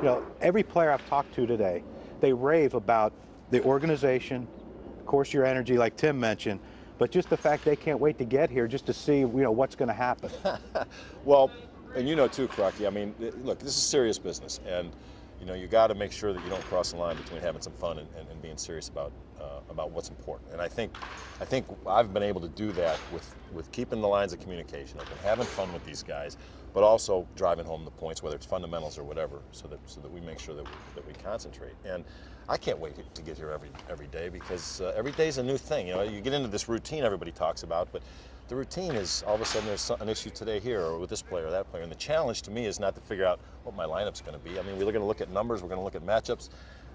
you know, every player I've talked to today, they rave about the organization, of course, your energy, like Tim mentioned, but just the fact they can't wait to get here just to see, you know, what's going to happen. well, and you know too, Crucky. I mean, look, this is serious business, and you know you got to make sure that you don't cross the line between having some fun and, and, and being serious about uh, about what's important. And I think, I think I've been able to do that with with keeping the lines of communication open, having fun with these guys, but also driving home the points, whether it's fundamentals or whatever, so that so that we make sure that we, that we concentrate. And I can't wait to get here every every day because uh, every day is a new thing. You know, you get into this routine everybody talks about, but the routine is all of a sudden there's an issue today here or with this player or that player. And the challenge to me is not to figure out what my lineup's going to be. I mean, we're going to look at numbers, we're going to look at matchups,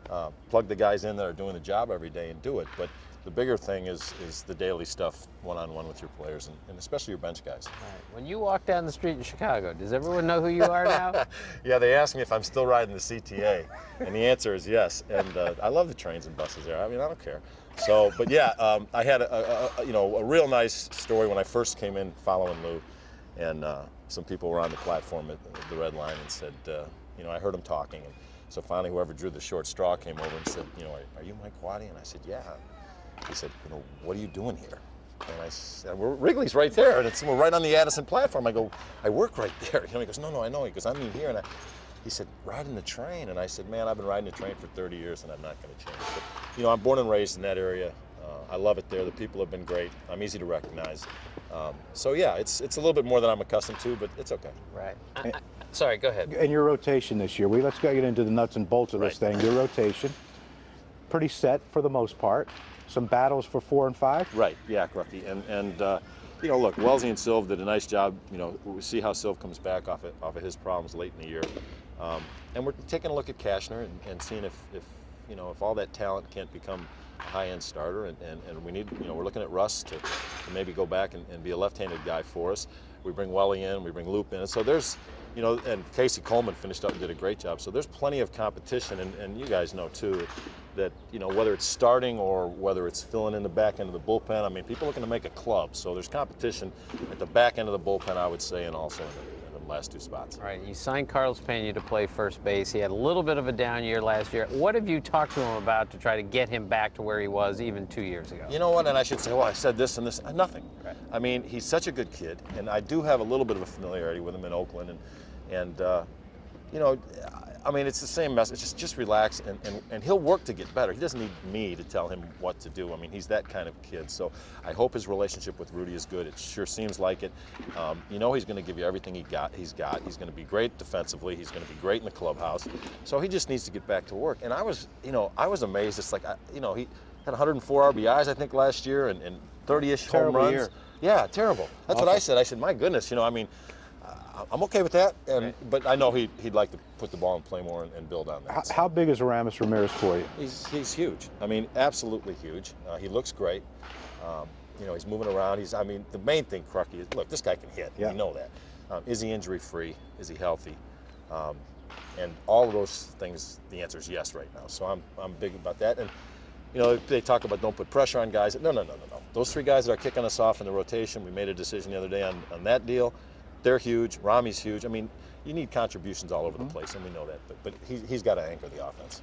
uh, plug the guys in that are doing the job every day and do it. But the bigger thing is is the daily stuff one-on-one with your players and, and especially your bench guys. Right. When you walk down the street in Chicago, does everyone know who you are now? yeah, they ask me if I'm still riding the CTA, and the answer is yes. And uh, I love the trains and buses there. I mean, I don't care. So, but yeah, um, I had a, a, a, you know a real nice story when I first came in following Lou, and uh, some people were on the platform at the Red Line and said, uh, you know, I heard them talking, and so finally whoever drew the short straw came over and said, you know, are, are you Mike Quade? And I said, yeah. He said, you know, what are you doing here? And I said, well, Wrigley's right there, and it's we're right on the Addison platform. I go, I work right there. You know, he goes, no, no, I know. He goes, I mean here, and I, he said, riding the train. And I said, man, I've been riding the train for 30 years, and I'm not going to change. But, you know, I'm born and raised in that area. Uh, I love it there. The people have been great. I'm easy to recognize. Um, so yeah, it's it's a little bit more than I'm accustomed to, but it's okay. Right. I, I, sorry, go ahead. And your rotation this year, we let's go get into the nuts and bolts of right. this thing. Your rotation, pretty set for the most part some battles for four and five? Right, yeah, Crucky. And, and uh, you know, look, Wellesley and Silv did a nice job. You know, we see how Silv comes back off of, off of his problems late in the year. Um, and we're taking a look at Cashner and, and seeing if, if, you know, if all that talent can't become a high-end starter. And, and, and we need, you know, we're looking at Russ to, to maybe go back and, and be a left-handed guy for us. We bring Welly in, we bring Loop in. And so there's, you know, and Casey Coleman finished up and did a great job. So there's plenty of competition, and, and you guys know too that you know whether it's starting or whether it's filling in the back end of the bullpen. I mean, people are looking to make a club, so there's competition at the back end of the bullpen, I would say, and also in the, in the last two spots. All right, you signed Carlos Pena to play first base. He had a little bit of a down year last year. What have you talked to him about to try to get him back to where he was even two years ago? You know what? And I should say, well, I said this and this. Nothing. Right. I mean, he's such a good kid, and I do have a little bit of a familiarity with him in Oakland, and and uh, you know, I mean, it's the same message. Just, just relax, and, and, and he'll work to get better. He doesn't need me to tell him what to do. I mean, he's that kind of kid. So I hope his relationship with Rudy is good. It sure seems like it. Um, you know, he's going to give you everything he got. He's got. He's going to be great defensively. He's going to be great in the clubhouse. So he just needs to get back to work. And I was, you know, I was amazed. It's like, you know, he had 104 RBIs I think last year and, and 30-ish home runs. Year. Yeah, terrible. That's Awful. what I said. I said, my goodness, you know, I mean. I'm okay with that, and right. but I know he, he'd like to put the ball in play more and, and build on that. How, so. how, big is Aramis Ramirez for you? He's, he's huge. I mean, absolutely huge. Uh, he looks great. Um, you know, he's moving around. He's, I mean, the main thing, Crucky, is look, this guy can hit. Yeah. We know that. Um, is he injury free? Is he healthy? Um, and all of those things, the answer is yes right now. So I'm, I'm big about that. And, you know, they talk about don't put pressure on guys. No, no, no, no, no. Those three guys that are kicking us off in the rotation, we made a decision the other day on, on that deal. They're huge. Rami's huge. I mean, you need contributions all over the mm-hmm. place, and we know that. But, but he, he's got to anchor the offense.